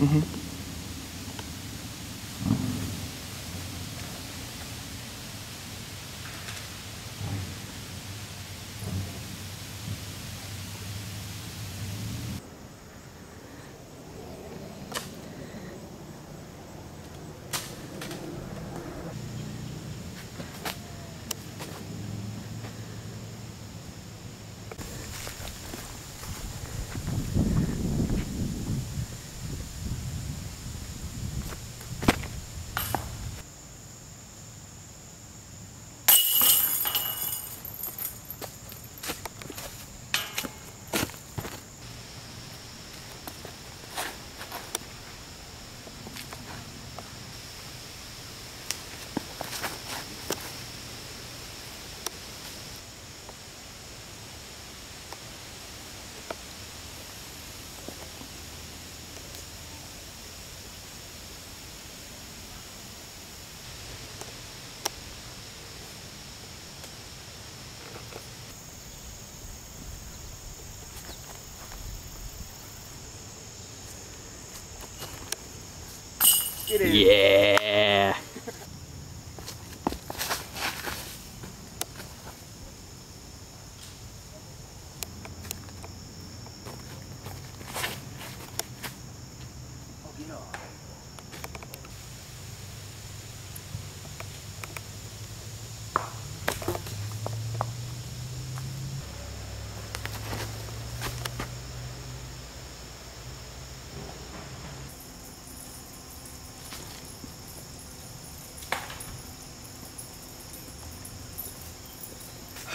Mm-hmm. Get in. Yeah.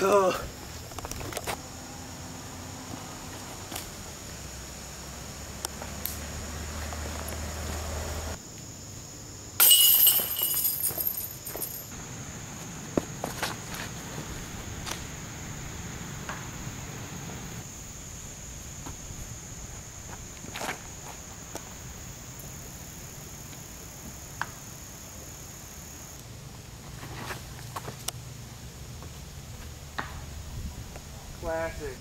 Oh. Classic.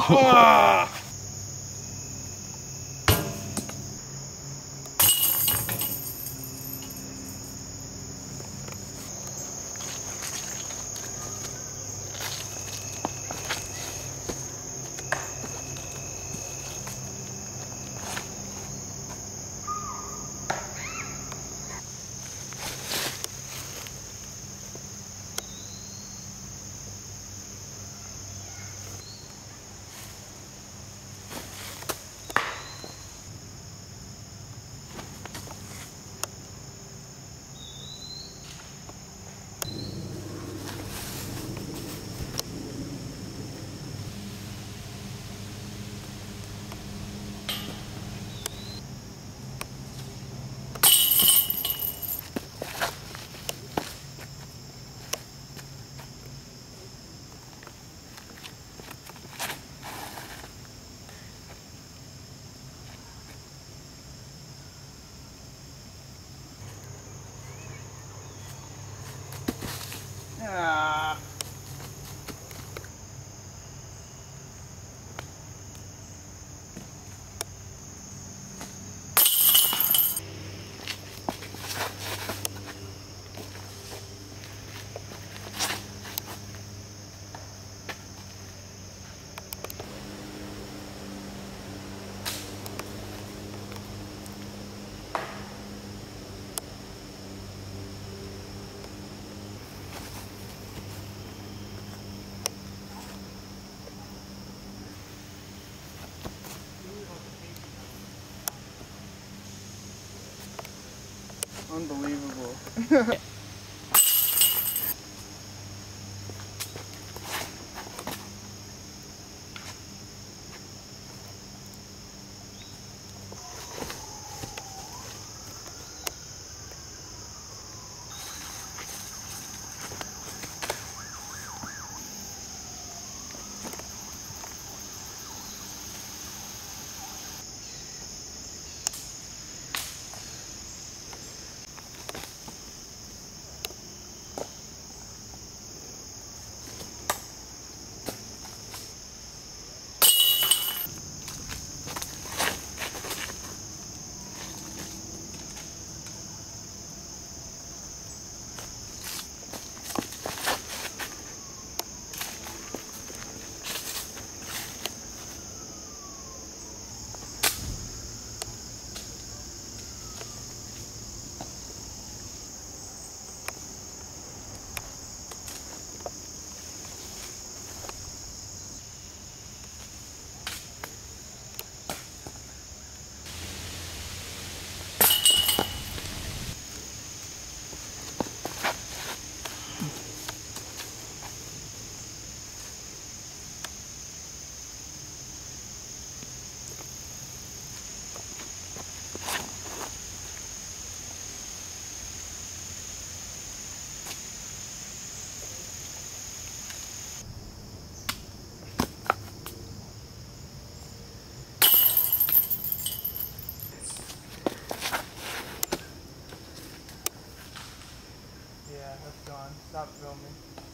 Oh. Ah. Unbelievable. Yeah, that's gone. Stop filming.